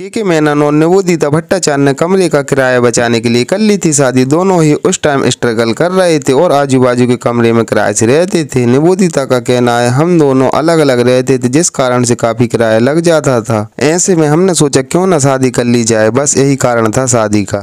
के के मेनन और निवेदिता भट्टाचार्य ने कमरे का किराया बचाने के लिए कर ली थी शादी। दोनों ही उस टाइम स्ट्रगल कर रहे थे और आजू बाजू के कमरे में किराए से रहते थे। निबोदिता का कहना है, हम दोनों अलग अलग रहते थे, जिस कारण से काफ़ी किराया लग जाता था। ऐसे में हमने सोचा, क्यों ना शादी कर ली जाए? बस यही कारण था शादी का।